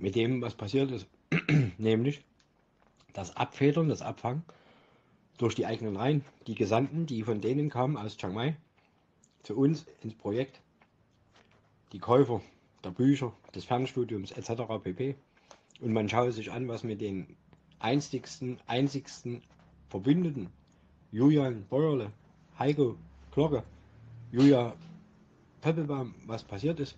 mit dem, was passiert ist. Nämlich das Abfedern, das Abfangen durch die eigenen Reihen. Die Gesandten, die von denen kamen aus Chiang Mai zu uns ins Projekt. Die Käufer der Bücher, des Fernstudiums etc. pp. Und man schaue sich an, was mit den einstigsten, einzigsten Verbündeten, Julian Bäuerle, Heiko Glocke, Julia Pöppelbaum, was passiert ist.